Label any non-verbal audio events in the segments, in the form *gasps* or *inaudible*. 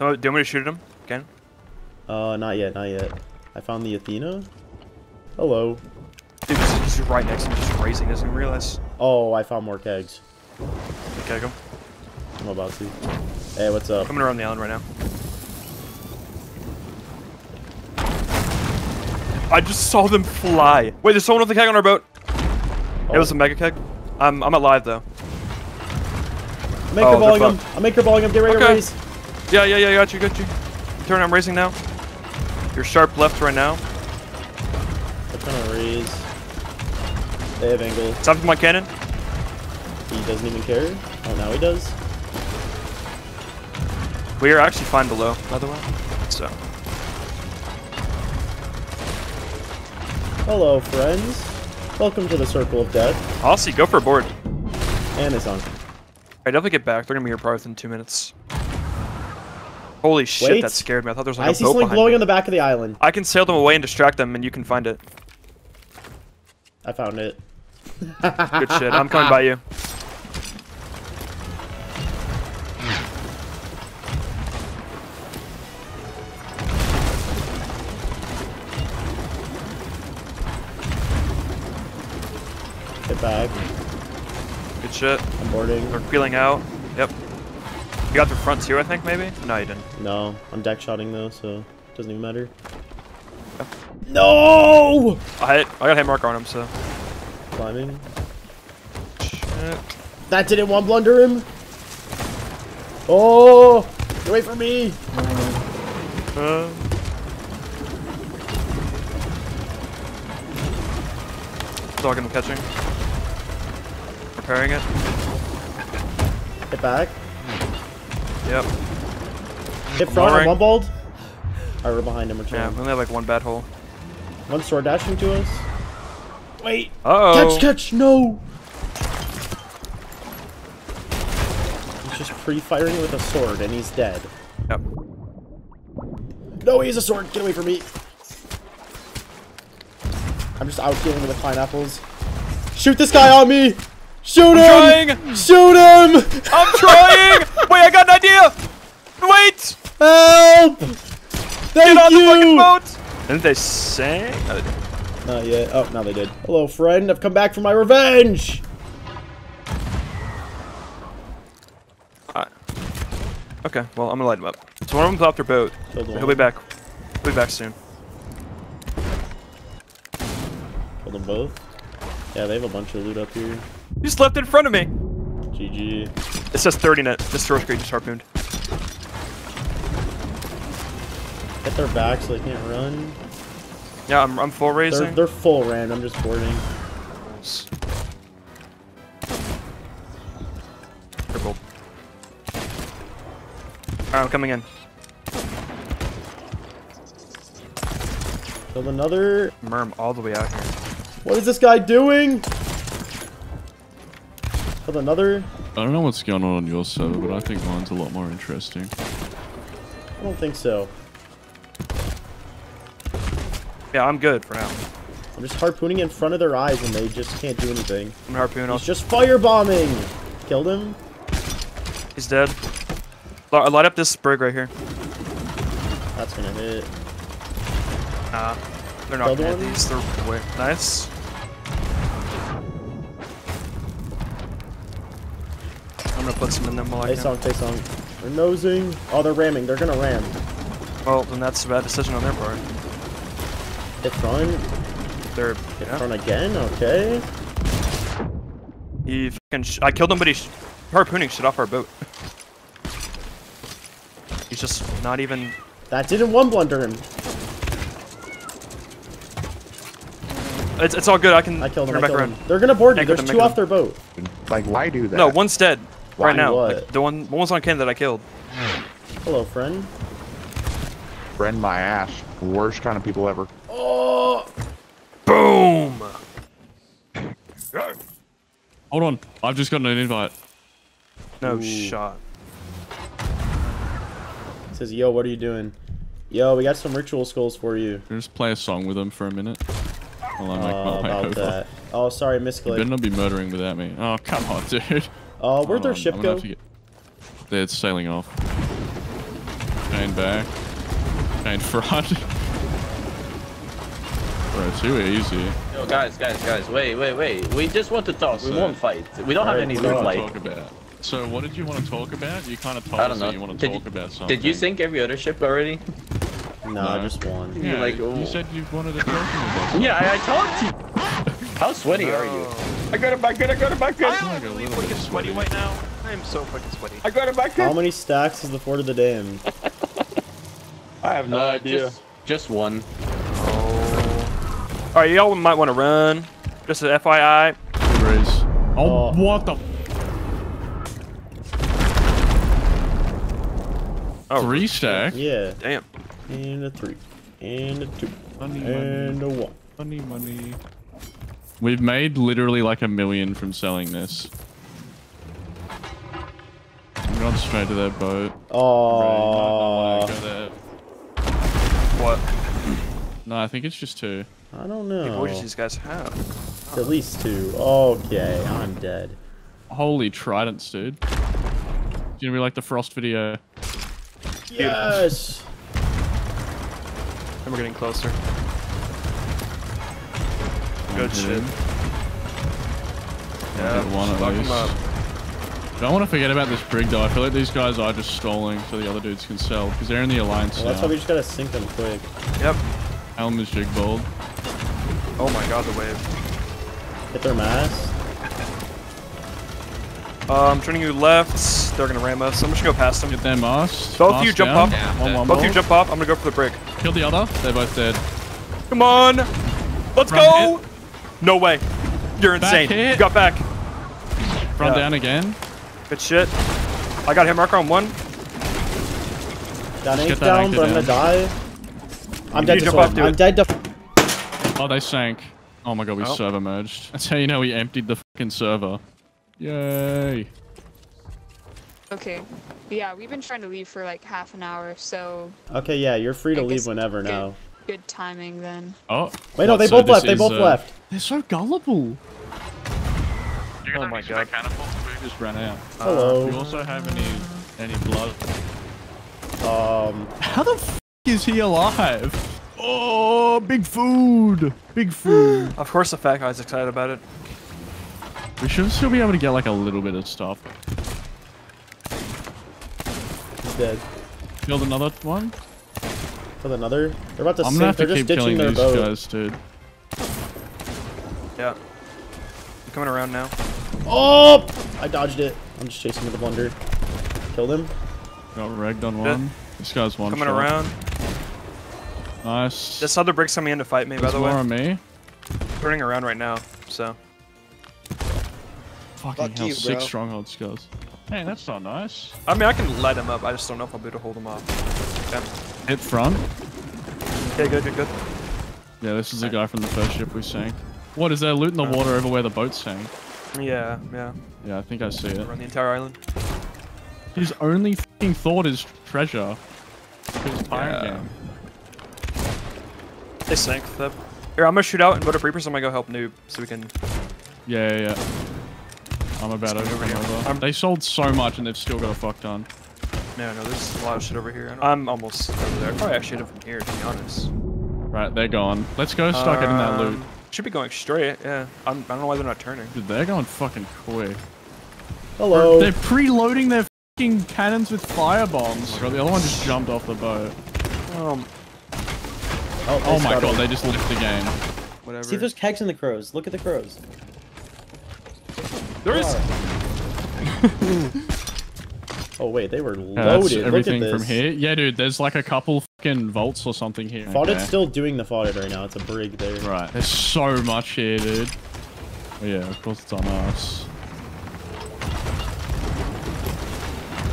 Oh, do you want me to shoot him again? Uh, not yet, not yet. I found the Athena. Hello. Dude, he's, he's right next to me, just raising. Doesn't realize. Oh, I found more kegs. Okay, go. I'm about to. Hey, what's up? Coming around the island right now. I just saw them fly. Wait, there's someone with a keg on our boat. Oh. It was a mega keg. I'm I'm alive though. I'm Oh, anchor balling they're him. I'm anchor balling him. Get ready to raise. Yeah, yeah, yeah, got you, got you. Turn, I'm racing now. You're sharp left right now. I'm trying to raise. They have angle. Stop with my cannon. He doesn't even care. Oh, now he does. We are actually fine below, by the way. So, Hello, friends. Welcome to the Circle of Death. Aussie, go for a board. And it's on. I definitely get back. They're gonna be here probably within two minutes. Holy shit, Wait. that scared me. I thought there was like I a see boat something behind glowing me. on the back of the island. I can sail them away and distract them, and you can find it. I found it. Good shit. I'm coming *laughs* by you. Get back. Good shit. I'm boarding. They're peeling out. Yep. You got the front too, I think, maybe? No, you didn't. No, I'm deck shotting though, so it doesn't even matter. No! I hit. I got a hit mark on him, so. Climbing. Shit. That didn't one blunder him. Oh! Get away from me! Uh, dog him catching. Repairing it. Get back. Yep. Hit front Lowering. on one bald. Alright, we're behind him. We're Yeah, we only have like one bad hole. One sword dashing to us. Wait! Uh oh. Catch, catch, no! He's just pre-firing with a sword and he's dead. Yep. No, he has a sword! Get away from me! I'm just out dealing with the pineapples. Shoot this guy on me! Shoot him! I'm trying! Shoot him! I'm trying! Wait, I got an idea! Wait! Help! Thank Get on you! the fucking boat! Didn't they sing? No, didn't. Yet. Oh, now they did. Hello, friend. I've come back for my revenge! Alright. Okay, well, I'm gonna light him up. So one of them's off their boat. Killed He'll be back. He'll be back soon. Killed them both. Yeah, they have a bunch of loot up here. He just left in front of me! GG. It says 30 net. This throw screen just harpooned. Get their back so they can't run. Yeah, I'm, I'm full They're, raising. they're full ran. I'm just boarding. Nice. Triple. Alright, I'm coming in. Killed another. Merm all the way out here. What is this guy doing? Killed another. I don't know what's going on on your server, but I think mine's a lot more interesting. I don't think so. Yeah, I'm good for now. I'm just harpooning in front of their eyes and they just can't do anything. I'm gonna. I'll He's just firebombing! Killed him? He's dead. Li- Light up this sprig right here. That's gonna hit. Nah, they're not Killed gonna hit these. They're way nice. Gonna put some in them while I Tay can. song, Tay song. They're nosing. Oh, they're ramming. They're gonna ram. Well, then that's a bad decision on their part. Hit front. They're Hit yeah. front again. Okay. He fucking. Sh I killed him, but he's harpooning shit off our boat. He's just not even. That didn't one blunder him. It's, it's all good. I can I killed him. turn I back killed around. him. They're gonna board you. There's two anchor off their boat. Like, why do that? No, one's dead Why right now. what? Like, the one, one was on Ken that I killed. Hello, friend. Friend my ass. Worst kind of people ever. Oh! Boom. Hold on, I've just gotten an invite. No Ooh. shot. Says, yo, what are you doing? Yo, we got some ritual skulls for you. Can just play a song with them for a minute? While I make Uh, my way about over. that. Oh, sorry, You better misclick. not be murdering without me. Oh, come on, *laughs* dude. Uh, where'd Hold their ship gonna go? get- They're sailing off. chain back. Chain front. *laughs* Bro, too easy. Yo, guys, guys, guys, wait, wait, wait. We just want to talk. We So- won't fight. We don't have any What do you loot want to like. talk about? So what did you want to talk about? You kind of told I us don't that know. you want to Did talk you- about something. Did you sink every other ship already? No, No. just one. You Yeah, like- you said you wanted to talk to me about something. Yeah, I, I talked to you. *laughs* How sweaty are you? I got it back good. I got it back good. I like a am really little fucking bit sweaty sweaty. right now. I am so fucking sweaty. I got it back How many stacks is the Fort of the Damned? I have no Uh, idea. Just, just one. Oh. All right, y'all might want to run. Just an FYI. Raise. Oh, Oh. what the? Oh, Three stack? Yeah. Damn. And a three. And a two. Money, And money, a one. money, money. We've made literally like a million from selling this. I'm going straight to that boat. Oh, Right, you might not wanna go there. What? *clears throat* No, I think it's just two. I don't know. What know. voices these guys have? At least two. Okay, I'm dead. Holy tridents, dude. It's gonna be like the Frost video. Yes. And we're getting closer. Good Hit shit. Yeah, hit one at least. up. Don't want to forget about this brig though. I feel like these guys are just stalling so the other dudes can sell because they're in the alliance Well, that's why we just gotta sink them quick. Yep. Helm is jigballed. Oh my god, the wave. Hit their mast. Uh, I'm turning you left. They're gonna ram us. I'm just gonna go past them. Get their mast. Both of Mast you jump down. up. One, one Both of you jump off. I'm gonna go for the brig. Kill the other. They're both dead. Come on. Let's Run go. No way. You're insane. You got back. Run Yeah. down again. Good shit. I got hit marker on one. Got an get eight that down, anchor but I'm gonna die. I'm dead You to jump sword. off, do I'm dead to. Oh, they sank. Oh my god, we Oh. server merged. *laughs* That's how you know we emptied the fucking server. Yay. Okay. Yeah, we've been trying to leave for like half an hour, so Okay, yeah, you're free to leave guess whenever good- now. Good timing then. Oh. Wait, no, they so both left. They is, both uh, left. They're so gullible. You're Oh my use God. We just ran out. Uh, Hello. Do you also have any any blood? Um, How the f is he alive? Oh, big food. Big food. *gasps* Of course, the fat guy's excited about it. we should still be able to get like a little bit of stuff. he's dead. Killed another one. With another. They're about to I'm sink. gonna have to They're just keep ditching killing their these boat. guys, dude. Yeah. I'm coming around now. Oh! I dodged it. I'm just chasing with the blunder. Killed him. Got regged on one. This guy's one Coming shot. around. Nice. This other brig's coming in to fight me, by There's the more way. on me. Turning around right now, so. Fucking Fuck hell, you, six bro. stronghold skulls. Hey, that's not nice. I mean, I can light him up. I just don't know if I'll be able to hold him off. Okay, Hit front. okay good, good, good. Yeah, this is the guy from the first ship we sank. What, is there loot in the water over where the boat sank? Yeah, yeah. Yeah, I think I see it. Around the entire island. His only fucking thought is treasure. His pirate Yeah. game. They sank. The... Here, I'm gonna shoot out and go to Reapers. I'm gonna go help Noob so we can. Yeah, yeah, yeah. I'm about to Over here. over. They sold so much and they've still got a fuck ton. No, no, there's a lot of shit over here. I'm almost over there. I probably actually from here, to be honest. Right, they're gone. Let's go start getting that loot. Um, Should be going straight. Yeah. I'm, I don't know why they're not turning. Dude, they're going fucking quick. Hello. They're preloading their fucking cannons with fire bombs. God, the other one just jumped off the boat. Um, Oh, Oh my scuttled. god, they just left the game. whatever. See if there's kegs in the crows. Look at the crows. There is. *laughs* Oh wait, they were Yeah, that's loaded. Look at everything this. from here. Yeah, dude, there's like a couple fucking vaults or something here. Faudit's Okay. still doing the Faudit right now. It's a brig there. Right, there's so much here, dude. Oh, yeah, of course it's on us.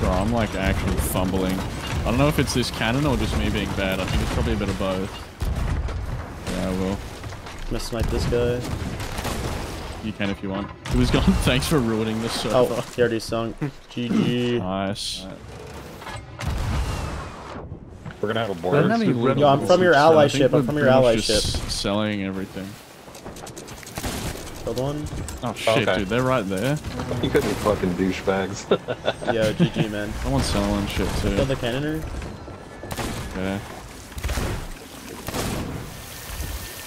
Bro, I'm like actually fumbling. I don't know if it's this cannon or just me being bad. I think it's probably a bit of both. Yeah, I will. I'm gonna snipe this guy. You can if you want. It was gone. *laughs* Thanks for ruining the server. Oh, he already sunk. *laughs* GG. Nice. We're gonna have a Don't border. have any loot Yo, I'm from your ally ship, I'm from your ally ship. Selling everything. Killed one. Oh, oh shit, Okay. dude, they're right there. You guys are fucking douchebags. *laughs* Yo, GG man. Someone's selling shit too. Killed the cannoner. Yeah.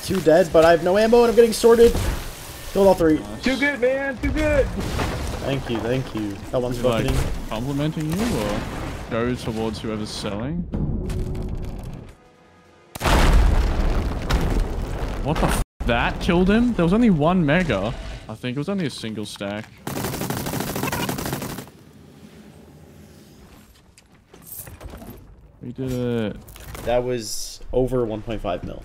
Two dead, but I have no ammo and I'm getting sorted. Killed all three. Too good, man. Too good. Thank you, thank you. That one's Is it, like bucketing. complimenting you or go towards whoever's selling? What the f That killed him? There was only one mega. I think it was only a single stack. We did it. That was over 1.5 mil.